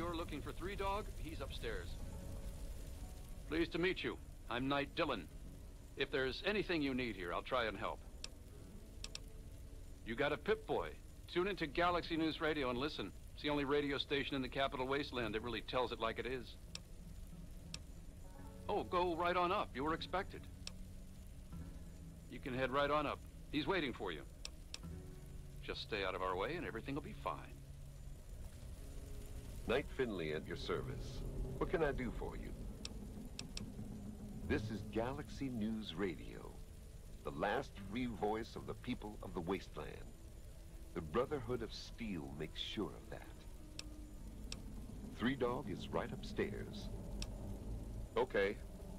you're looking for Three Dog, he's upstairs. Pleased to meet you. I'm Knight Dillon. If there's anything you need here, I'll try and help. You got a Pip-Boy. Tune into Galaxy News Radio and listen. It's the only radio station in the capital wasteland that really tells it like it is. Oh, go right on up. You were expected. You can head right on up. He's waiting for you. Just stay out of our way and everything will be fine. Knight Finley at your service. What can I do for you? This is Galaxy News Radio, the last free voice of the people of the wasteland. The Brotherhood of Steel makes sure of that. Three Dog is right upstairs. Okay.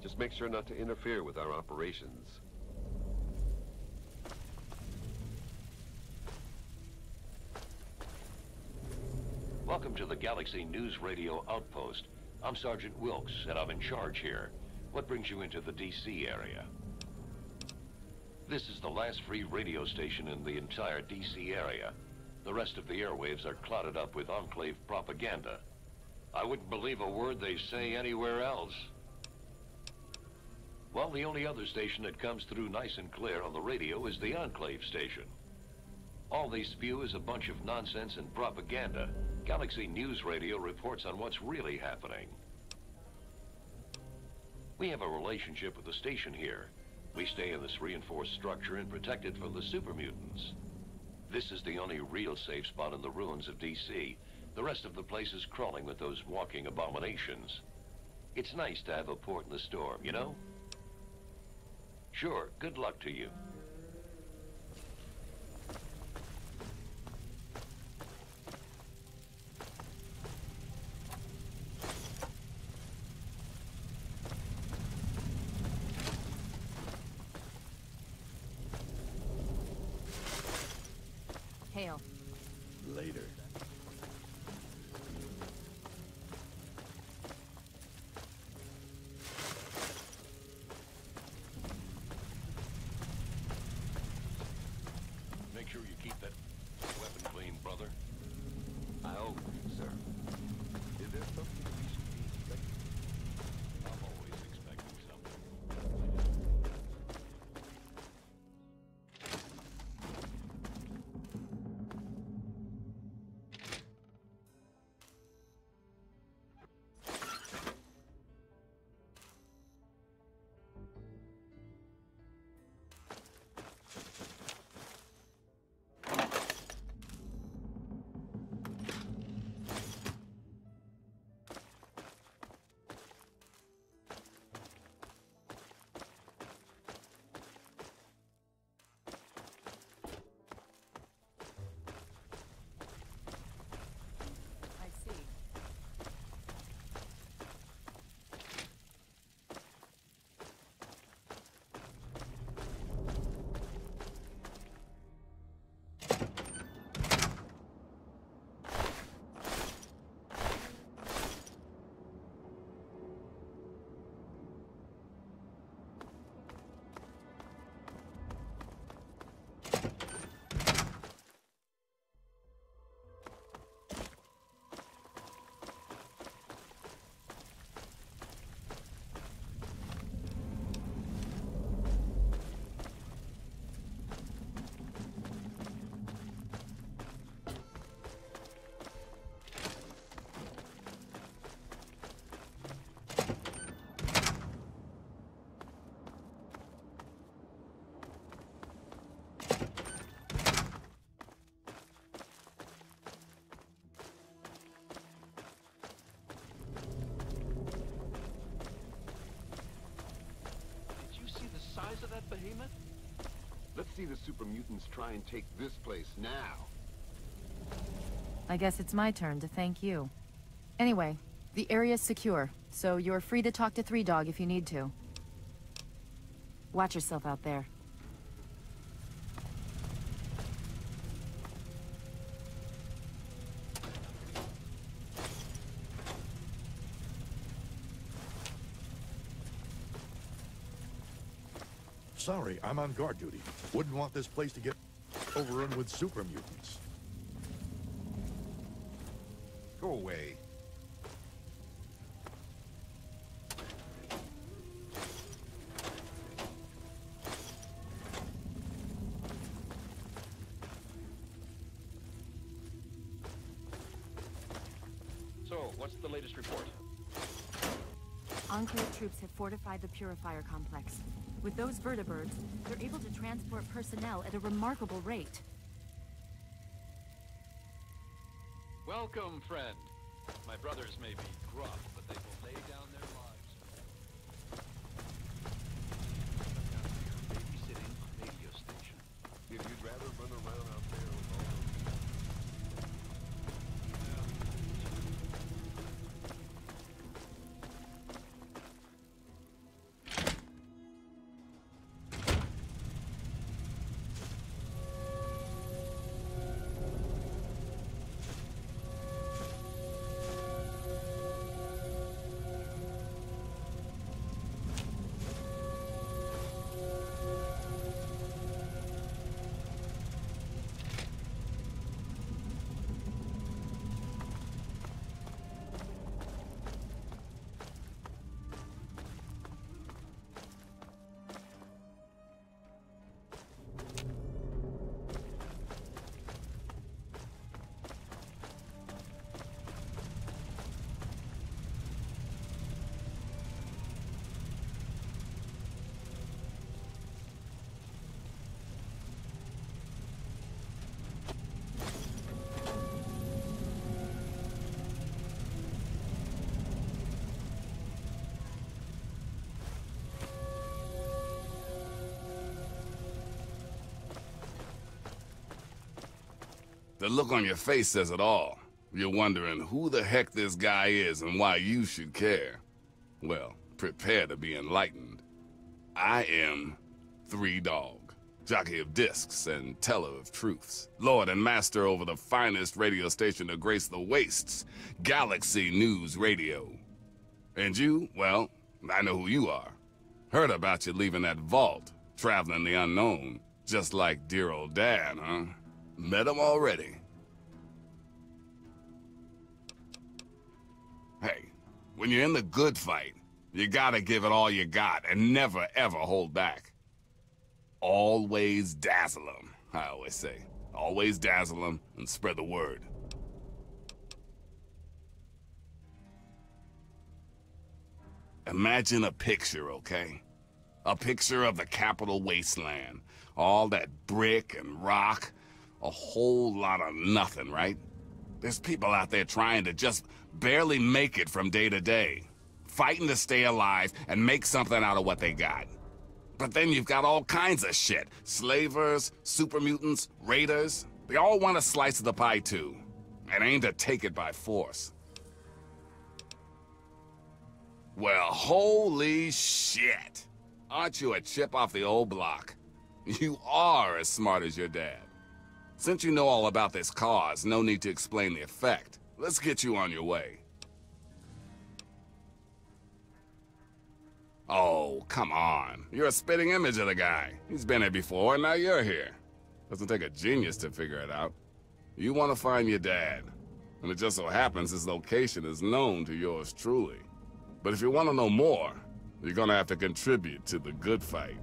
Just make sure not to interfere with our operations. Welcome to the Galaxy News Radio Outpost. I'm Sergeant Wilkes, and I'm in charge here. What brings you into the D.C. area? This is the last free radio station in the entire D.C. area. The rest of the airwaves are clouded up with Enclave propaganda. I wouldn't believe a word they say anywhere else. Well, the only other station that comes through nice and clear on the radio is the Enclave station. All they spew is a bunch of nonsense and propaganda. Galaxy News Radio reports on what's really happening. We have a relationship with the station here. We stay in this reinforced structure and protect it from the super mutants. This is the only real safe spot in the ruins of D.C. The rest of the place is crawling with those walking abominations. It's nice to have a port in the storm, you know? Sure, good luck to you. See the super mutants try and take this place now. I guess it's my turn to thank you. Anyway, the area's secure, so you're free to talk to Three Dog if you need to. Watch yourself out there. Sorry, I'm on guard duty. Wouldn't want this place to get overrun with super mutants. Go away. So, what's the latest report? Enclave troops have fortified the Purifier Complex. With those vertibirds, they're able to transport personnel at a remarkable rate. Welcome, friend. My brothers may be gruff, but they The look on your face says it all. You're wondering who the heck this guy is and why you should care. Well, prepare to be enlightened. I am Three Dog, jockey of discs and teller of truths, lord and master over the finest radio station to grace the wastes, Galaxy News Radio. And you, well, I know who you are. Heard about you leaving that vault, traveling the unknown, just like dear old dad, huh? Met him already. Hey, when you're in the good fight, you gotta give it all you got and never ever hold back. Always dazzle 'em, I always say. Always dazzle 'em and spread the word. Imagine a picture, okay? A picture of the capital wasteland. All that brick and rock. A whole lot of nothing, right? There's people out there trying to just barely make it from day to day. Fighting to stay alive and make something out of what they got. But then you've got all kinds of shit. Slavers, super mutants, raiders. They all want a slice of the pie too. And aim to take it by force. Well, holy shit. Aren't you a chip off the old block? You are as smart as your dad. Since you know all about this cause, no need to explain the effect. Let's get you on your way. Oh, come on. You're a spitting image of the guy. He's been here before, and now you're here. Doesn't take a genius to figure it out. You want to find your dad, and it just so happens his location is known to yours truly. But if you want to know more, you're gonna have to contribute to the good fight.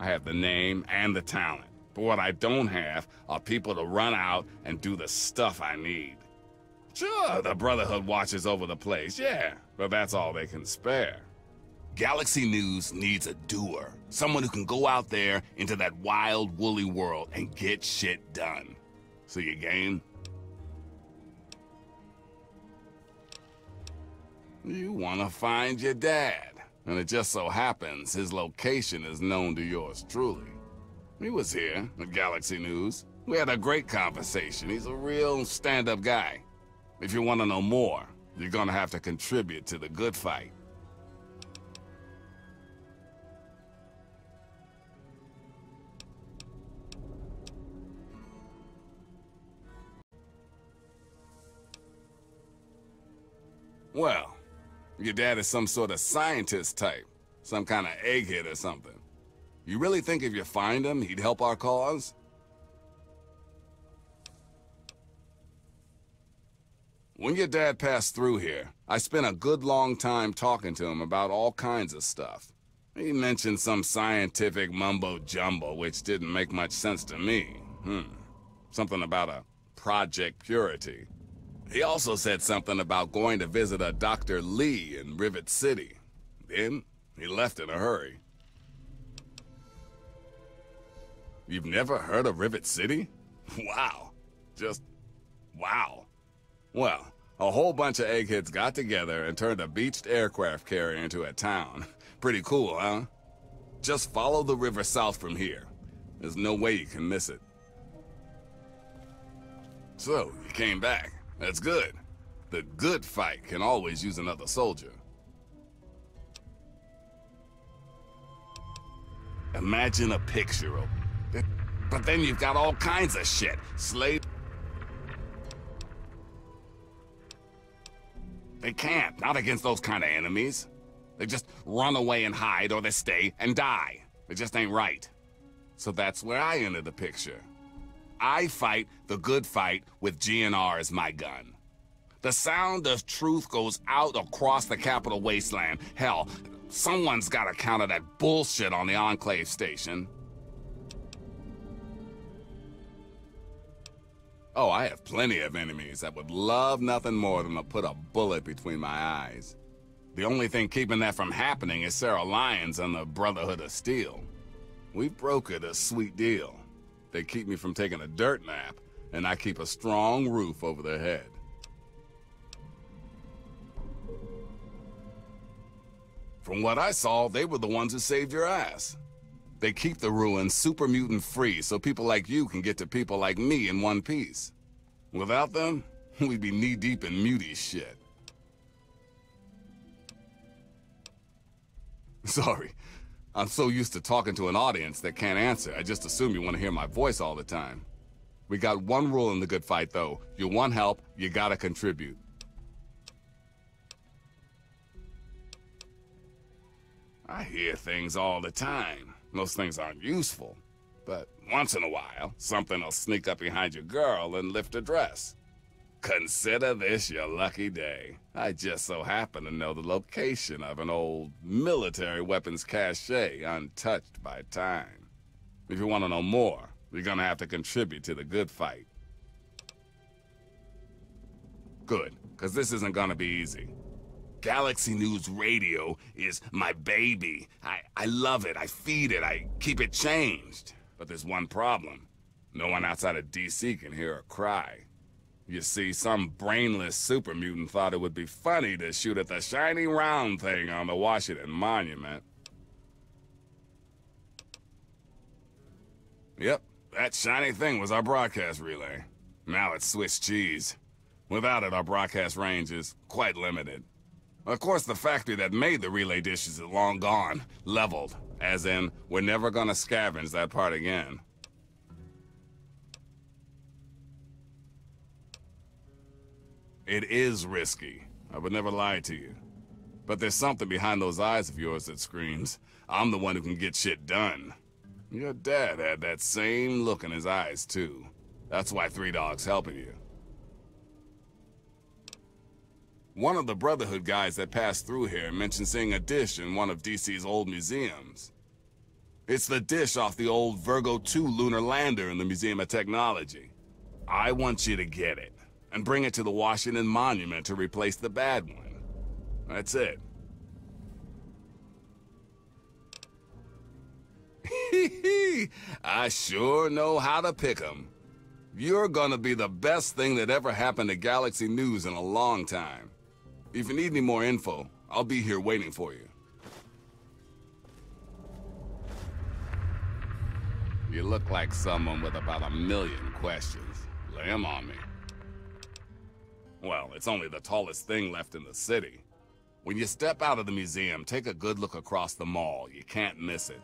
I have the name and the talent. But what I don't have are people to run out and do the stuff I need. Sure, the Brotherhood watches over the place, yeah, but that's all they can spare. Galaxy News needs a doer. Someone who can go out there into that wild, woolly world and get shit done. See you game? You want to find your dad. And it just so happens his location is known to yours truly. He was here at Galaxy News. We had a great conversation. He's a real stand-up guy. If you want to know more, you're gonna have to contribute to the good fight. Well, your dad is some sort of scientist type. Some kind of egghead or something. You really think if you find him, he'd help our cause? When your dad passed through here, I spent a good long time talking to him about all kinds of stuff. He mentioned some scientific mumbo-jumbo, which didn't make much sense to me. Hmm. Something about a Project Purity. He also said something about going to visit a Dr. Lee in Rivet City. Then, he left in a hurry. You've never heard of Rivet City? Wow. Just, wow. Well, a whole bunch of eggheads got together and turned a beached aircraft carrier into a town. Pretty cool, huh? Just follow the river south from here. There's no way you can miss it. So, you came back. That's good. The good fight can always use another soldier. Imagine a picture of... But then you've got all kinds of shit. Slave... They can't. Not against those kind of enemies. They just run away and hide, or they stay and die. It just ain't right. So that's where I enter the picture. I fight the good fight with GNR as my gun. The sound of truth goes out across the capital wasteland. Hell, someone's gotta counter that bullshit on the Enclave station. Oh, I have plenty of enemies that would love nothing more than to put a bullet between my eyes. The only thing keeping that from happening is Sarah Lyons and the Brotherhood of Steel. We've brokered a sweet deal. They keep me from taking a dirt nap, and I keep a strong roof over their head. From what I saw, they were the ones who saved your ass. They keep the ruins super mutant free so people like you can get to people like me in one piece. Without them, we'd be knee-deep in mutie shit. Sorry. I'm so used to talking to an audience that can't answer, I just assume you want to hear my voice all the time. We got one rule in the good fight, though. You want help, you gotta contribute. I hear things all the time. Most things aren't useful. But once in a while, something will sneak up behind your girl and lift her dress. Consider this your lucky day. I just so happen to know the location of an old military weapons cache untouched by time. If you want to know more, you're gonna have to contribute to the good fight. Good, because this isn't gonna be easy. Galaxy News Radio is my baby. I, I love it, I feed it, I keep it changed. But there's one problem. No one outside of DC can hear a cry. You see, some brainless super mutant thought it would be funny to shoot at the shiny round thing on the Washington Monument. Yep, that shiny thing was our broadcast relay. Now it's Swiss cheese. Without it, our broadcast range is quite limited. Of course, the factory that made the relay dishes is long gone, leveled. As in, we're never gonna scavenge that part again. It is risky. I would never lie to you. But there's something behind those eyes of yours that screams, I'm the one who can get shit done. Your dad had that same look in his eyes, too. That's why Three Dog's helping you. One of the Brotherhood guys that passed through here mentioned seeing a dish in one of DC's old museums. It's the dish off the old Virgo 2 lunar lander in the Museum of Technology. I want you to get it and bring it to the Washington Monument to replace the bad one. That's it. I sure know how to pick 'em. You're gonna be the best thing that ever happened to Galaxy News in a long time. If you need any more info, I'll be here waiting for you. You look like someone with about a million questions. Lay 'em on me. Well, it's only the tallest thing left in the city. When you step out of the museum, take a good look across the mall. You can't miss it.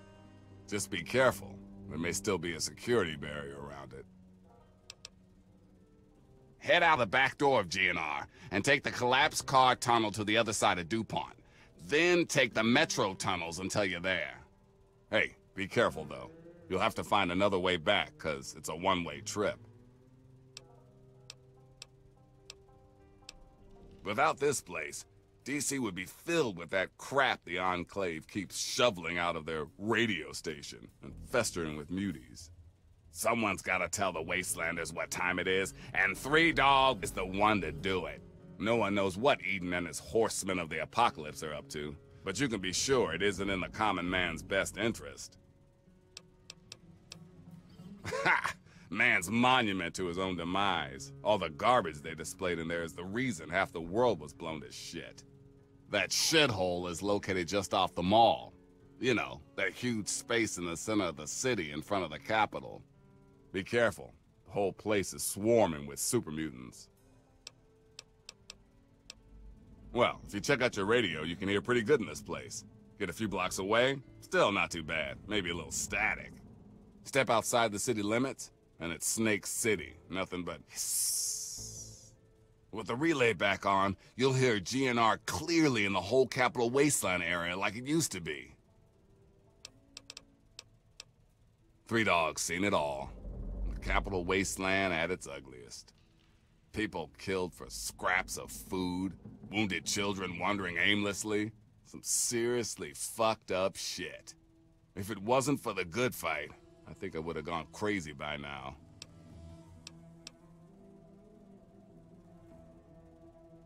Just be careful. There may still be a security barrier around it. Head out the back door of GNR and take the collapsed car tunnel to the other side of DuPont. Then take the metro tunnels until you're there. Hey, be careful though. You'll have to find another way back, cause it's a one-way trip. Without this place, DC would be filled with that crap the Enclave keeps shoveling out of their radio station and festering with muties. Someone's gotta tell the Wastelanders what time it is, and Three Dog is the one to do it. No one knows what Eden and his horsemen of the apocalypse are up to, but you can be sure it isn't in the common man's best interest. Ha! Man's monument to his own demise. All the garbage they displayed in there is the reason half the world was blown to shit. That shithole is located just off the mall. You know, that huge space in the center of the city in front of the Capitol. Be careful. The whole place is swarming with super mutants. Well, if you check out your radio, you can hear pretty good in this place. Get a few blocks away, still not too bad. Maybe a little static. Step outside the city limits, and it's Snake City. Nothing but hiss. With the relay back on, you'll hear GNR clearly in the whole Capital Wasteland area like it used to be. Three Dogs seen it all. The Capital Wasteland at its ugliest. People killed for scraps of food, wounded children wandering aimlessly. Some seriously fucked up shit. If it wasn't for the good fight, I think I would have gone crazy by now.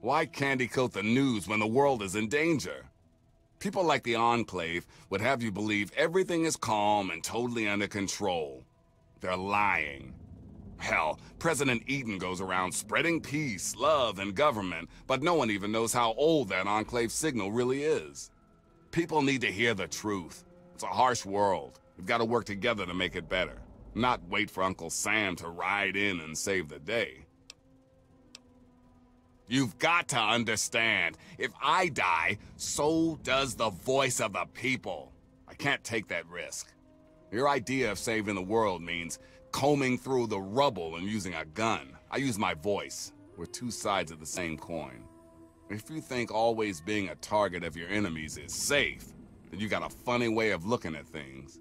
Why candy coat the news when the world is in danger? People like the Enclave would have you believe everything is calm and totally under control. They're lying. Hell, President Eden goes around spreading peace, love, and government, but no one even knows how old that Enclave signal really is. People need to hear the truth. It's a harsh world. We've got to work together to make it better. Not wait for Uncle Sam to ride in and save the day. You've got to understand, if I die, so does the voice of the people. I can't take that risk. Your idea of saving the world means combing through the rubble and using a gun. I use my voice. We're two sides of the same coin. If you think always being a target of your enemies is safe, then you got a funny way of looking at things.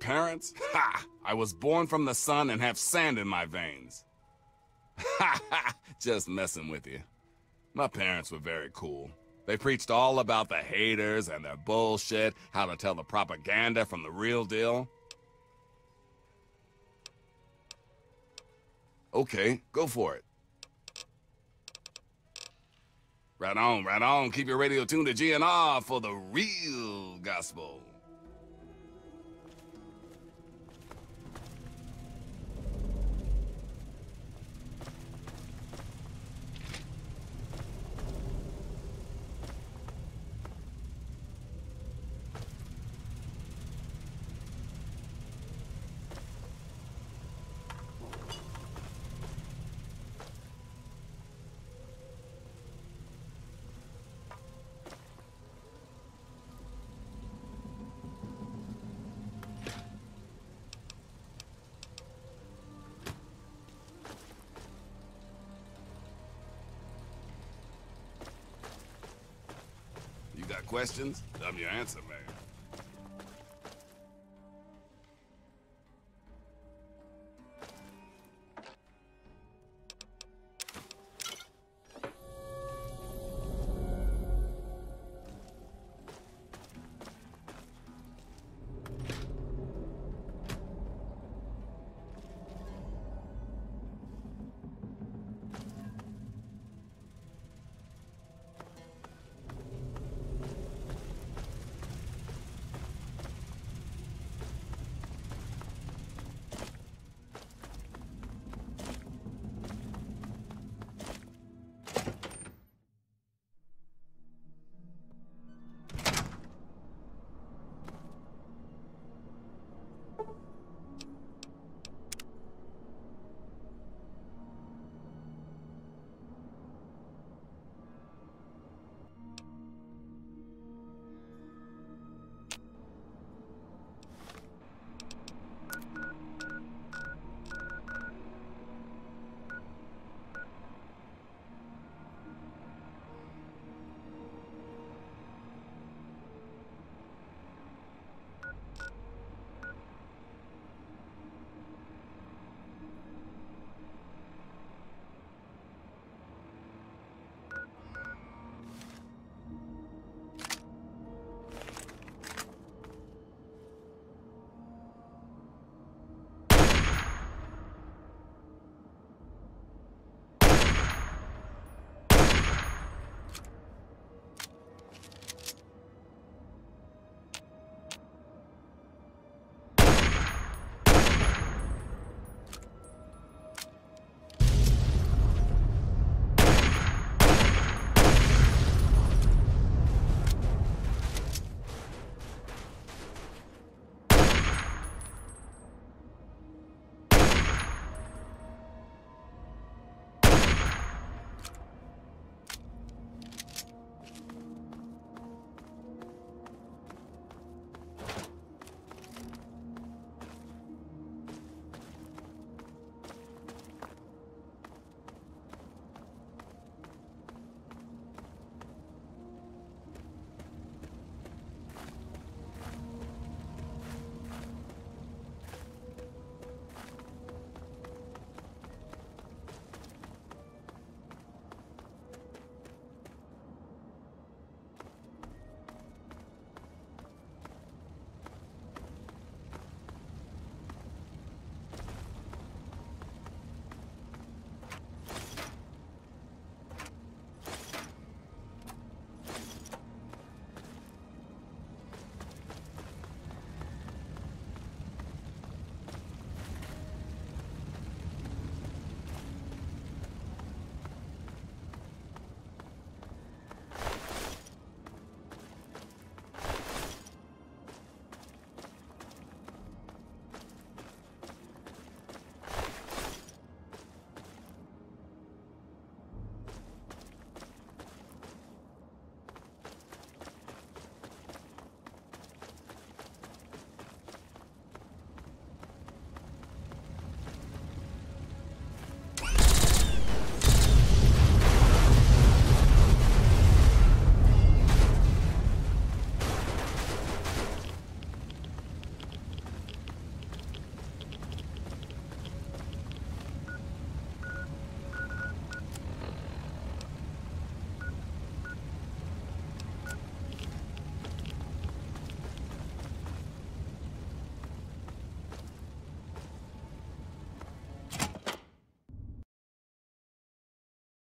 Parents? Ha! I was born from the sun and have sand in my veins. Ha ha! Just messing with you. My parents were very cool. They preached all about the haters and their bullshit, how to tell the propaganda from the real deal. Okay, go for it. Right on, right on. Keep your radio tuned to GNR for the real gospel. Questions? I'm your answer man.